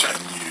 can you